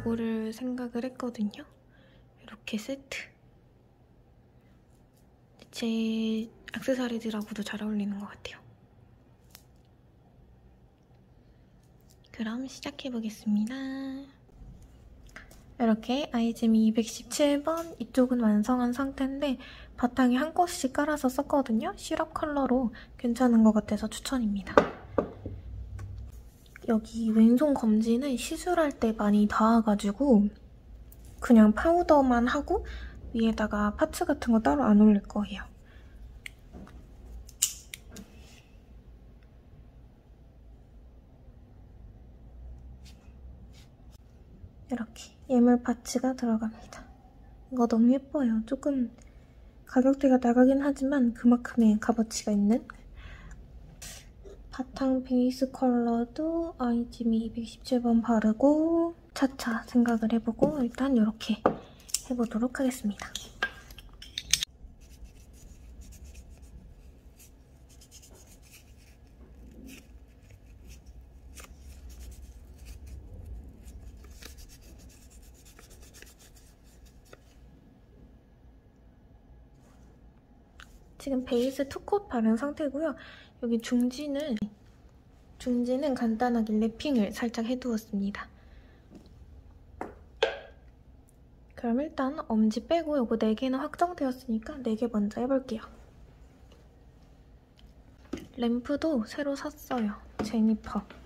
요거를 생각을 했거든요. 이렇게 세트. 제 액세서리들하고도 잘 어울리는 것 같아요. 그럼 시작해보겠습니다. 이렇게 아이즈미 217번 이쪽은 완성한 상태인데 바탕에 한 꽃씩 깔아서 썼거든요. 시럽 컬러로 괜찮은 것 같아서 추천입니다. 여기 왼손 검지는 시술할 때 많이 닿아가지고 그냥 파우더만 하고 위에다가 파츠 같은 거 따로 안 올릴 거예요. 이렇게 예물 파츠가 들어갑니다. 이거 너무 예뻐요. 조금 가격대가 나가긴 하지만 그만큼의 값어치가 있는 바탕 베이스 컬러도 아이지미 217번 바르고 차차 생각을 해보고 일단 이렇게 해보도록 하겠습니다. 지금 베이스 투콧 바른 상태고요. 여기 중지는 중지는 간단하게 랩핑을 살짝 해두었습니다. 그럼 일단 엄지 빼고 이거 4개는 확정되었으니까 4개 먼저 해볼게요. 램프도 새로 샀어요. 제니퍼.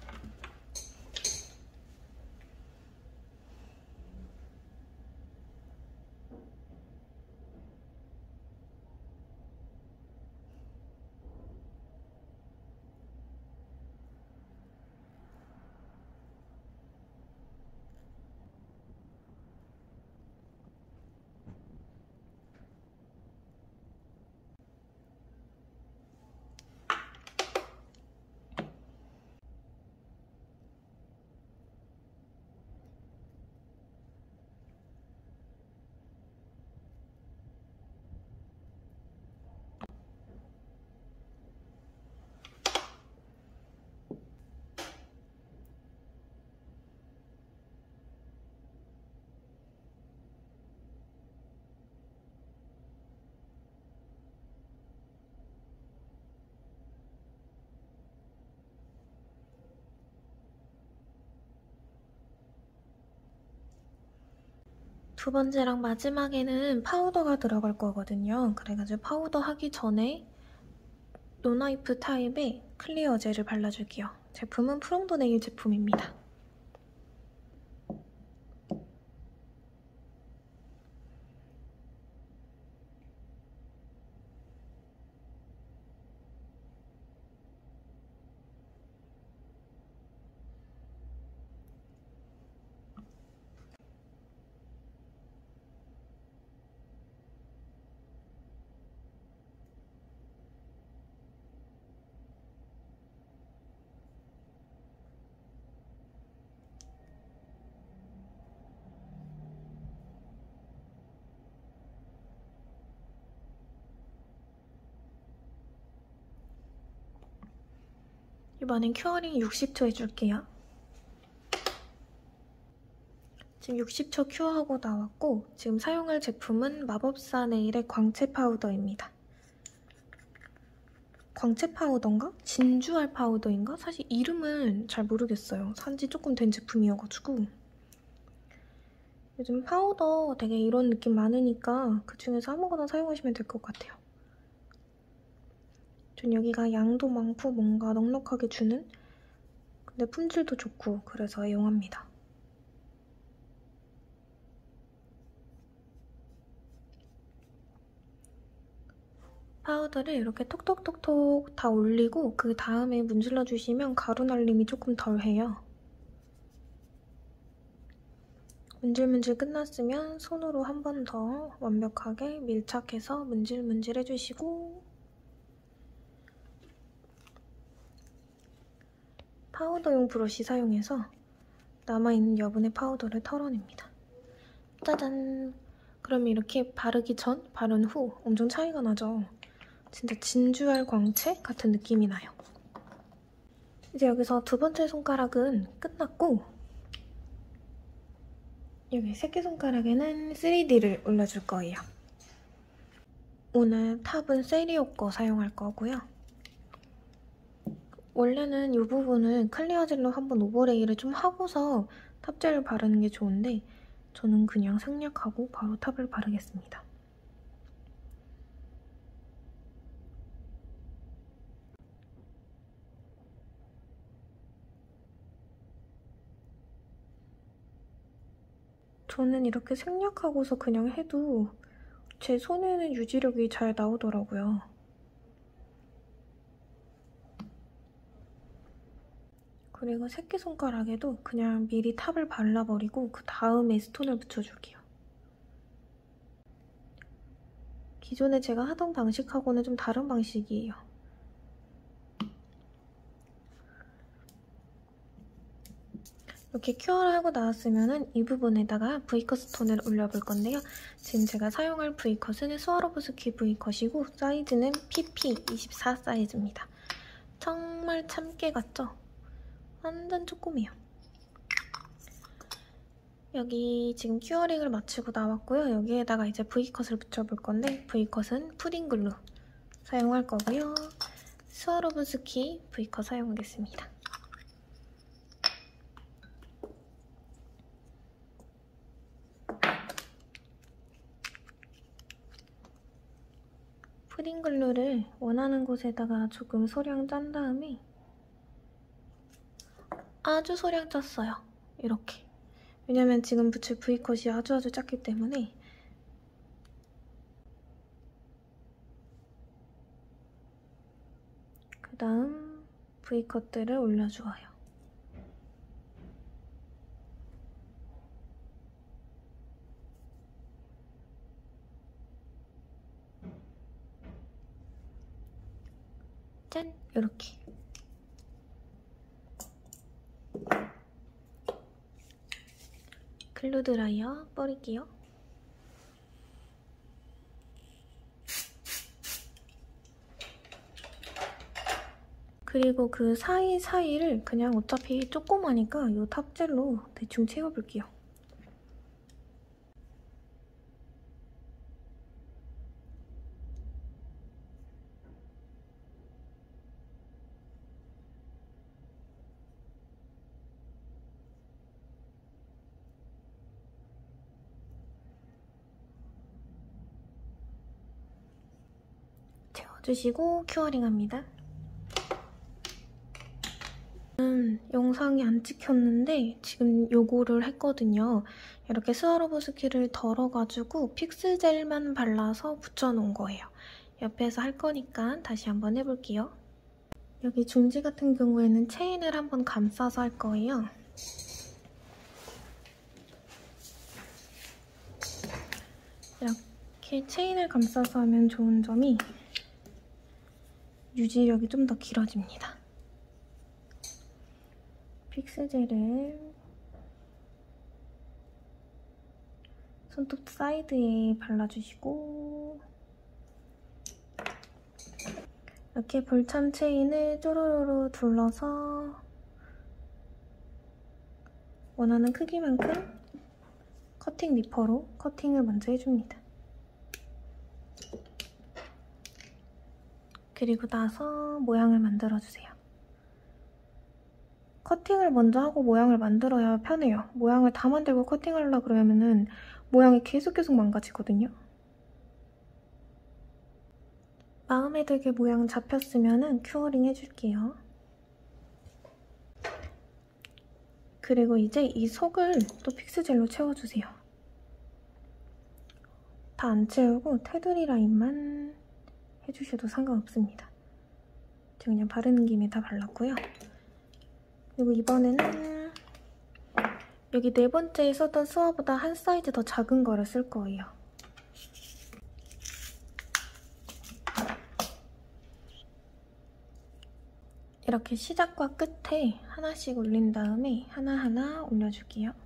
두 번째랑 마지막에는 파우더가 들어갈 거거든요. 그래가지고 파우더 하기 전에 non-wipe 타입의 clear 젤을 발라줄게요. 제품은 프롱도 네일 제품입니다. 이번엔 curing 60초 해줄게요. 지금 60초 cure하고 나왔고 지금 사용할 제품은 마법사 네일의 광채 파우더입니다. 광채 파우더인가? 진주알 파우더인가? 사실 이름은 잘 모르겠어요. 산지 조금 된 제품이어가지고 요즘 파우더 되게 이런 느낌 많으니까 그 중에서 아무거나 사용하시면 될 것 같아요. 전 여기가 양도 많고 뭔가 넉넉하게 주는 근데 품질도 좋고 그래서 애용합니다. 파우더를 이렇게 톡톡톡톡 다 올리고 그 다음에 문질러 주시면 가루 날림이 조금 덜해요. 문질문질 끝났으면 손으로 한 번 더 완벽하게 밀착해서 문질문질 해주시고 파우더용 브러쉬 사용해서 남아있는 여분의 파우더를 털어냅니다. 짜잔! 그럼 이렇게 바르기 전, 바른 후 엄청 차이가 나죠? 진짜 진주알 광채 같은 느낌이 나요. 이제 여기서 두 번째 손가락은 끝났고 여기 새끼손가락에는 3D를 올려줄 거예요. 오늘 탑은 세리오 거 사용할 거고요. 원래는 이 부분은 clear 젤로 한번 overlay를 좀 하고서 top젤을 바르는 게 좋은데 저는 그냥 생략하고 바로 top을 바르겠습니다. 저는 이렇게 생략하고서 그냥 해도 제 손에는 유지력이 잘 나오더라고요. 그리고 새끼손가락에도 그냥 미리 탑을 발라버리고 그 다음에 스톤을 붙여줄게요. 기존에 제가 하던 방식하고는 좀 다른 방식이에요. 이렇게 큐어를 하고 나왔으면 이 부분에다가 V컷 스톤을 올려볼 건데요. 지금 제가 사용할 V컷은 스와로브스키 V컷이고 사이즈는 PP24 사이즈입니다. 정말 참깨 같죠? 완전 조그매요. 여기 지금 curing을 마치고 나왔고요. 여기에다가 이제 V컷을 붙여볼 건데 V컷은 푸딩글루 사용할 거고요. 스와로브스키 V cut 사용하겠습니다. 푸딩글루를 원하는 곳에다가 조금 소량 짠 다음에 아주 소량 짰어요. 이렇게. 왜냐면 지금 붙일 V컷이 아주 아주 작기 때문에 그 다음 V컷들을 올려주어요. 짠! 이렇게. 글루 드라이어 뿌릴게요. 그리고 그 사이사이를 그냥 어차피 조그마니까 이 탑젤로 대충 채워볼게요. 채워 주시고 큐어링합니다. 음, 영상이 안 찍혔는데 지금 요거를 했거든요. 이렇게 스와로브스키를 덜어가지고 픽스젤만 발라서 붙여놓은 거예요. 옆에서 할 거니까 다시 한번 해볼게요. 여기 중지 같은 경우에는 체인을 한번 감싸서 할 거예요. 이렇게 체인을 감싸서 하면 좋은 점이 유지력이 좀 더 길어집니다. 픽스젤을 손톱 사이드에 발라주시고 이렇게 볼참 체인을 쪼로로로 둘러서 원하는 크기만큼 커팅 니퍼로 커팅을 먼저 해줍니다. 그리고 나서 모양을 만들어주세요. 커팅을 먼저 하고 모양을 만들어야 편해요. 모양을 다 만들고 커팅하려 그러면은 모양이 계속 계속 망가지거든요. 마음에 들게 모양 잡혔으면 curing 해줄게요. 그리고 이제 이 속을 또 픽스젤로 채워주세요. 다 안 채우고 테두리 라인만 해주셔도 상관없습니다. 저 그냥 바르는 김에 다 발랐고요. 그리고 이번에는 여기 네 번째에 썼던 스와보다 한 사이즈 더 작은 거를 쓸 거예요. 이렇게 시작과 끝에 하나씩 올린 다음에 하나하나 올려줄게요.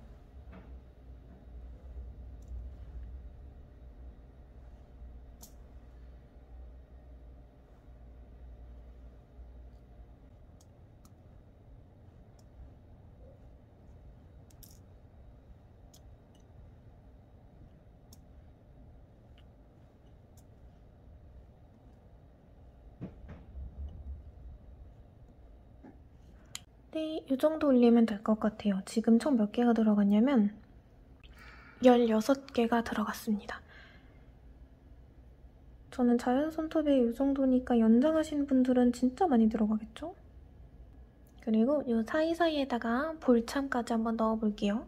손톱이 이 정도 올리면 될 것 같아요. 지금 총 몇 개가 들어갔냐면 16개가 들어갔습니다. 저는 자연 손톱이 이 정도니까 연장하시는 분들은 진짜 많이 들어가겠죠? 그리고 이 사이사이에다가 볼참까지 한번 넣어볼게요.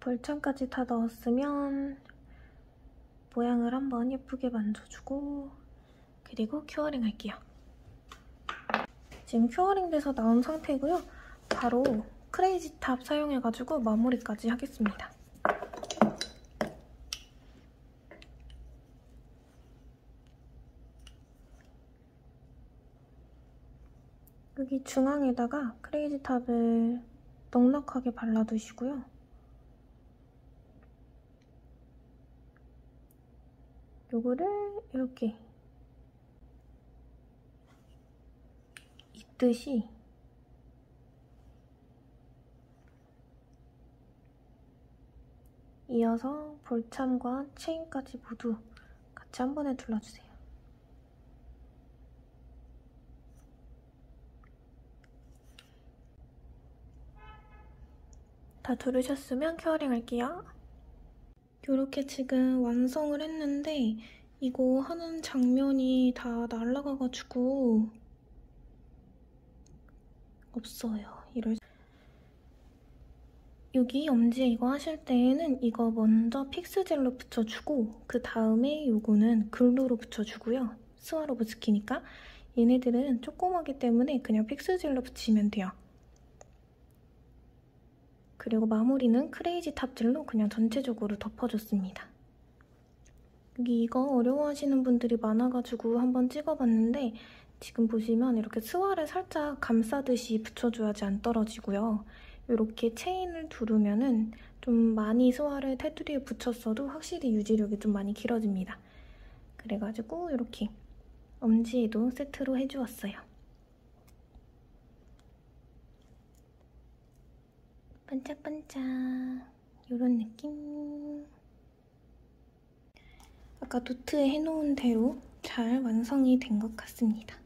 벌창까지 다 넣었으면 모양을 한번 예쁘게 만져주고 그리고 curing 할게요. 지금 curing 돼서 나온 상태고요. 바로 crazy top 사용해가지고 마무리까지 하겠습니다. 여기 중앙에다가 crazy top을 넉넉하게 발라두시고요. 요거를 이렇게 있듯이 이어서 볼참과 체인까지 모두 같이 한 번에 둘러주세요. 다 두르셨으면 curing 할게요. 이렇게 지금 완성을 했는데 이거 하는 장면이 다 날라가가지고 없어요. 이럴 여기 엄지에 이거 하실 때에는 이거 먼저 fix gel로 붙여주고 그 다음에 이거는 glue로 붙여주고요. 스와로브스키니까 얘네들은 조그마기 때문에 그냥 fix gel로 붙이면 돼요. 그리고 마무리는 크레이지 탑젤로 그냥 전체적으로 덮어줬습니다. 여기 이거 어려워하시는 분들이 많아가지고 한번 찍어봤는데 지금 보시면 이렇게 스와를 살짝 감싸듯이 붙여줘야지 안 떨어지고요. 이렇게 체인을 두르면 은 좀 많이 스와를 테두리에 붙였어도 확실히 유지력이 좀 많이 길어집니다. 그래가지고 이렇게 엄지에도 세트로 해주었어요. 반짝반짝. 이런 느낌. 아까 노트에 해놓은 대로 잘 완성이 된 것 같습니다.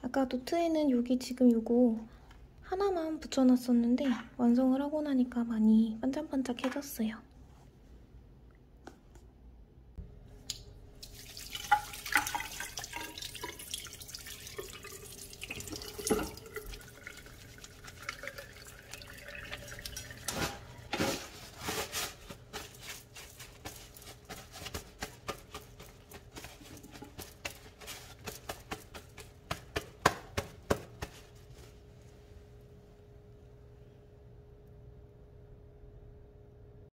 아까 노트에는 여기 지금 이거 하나만 붙여놨었는데 완성을 하고 나니까 많이 반짝반짝해졌어요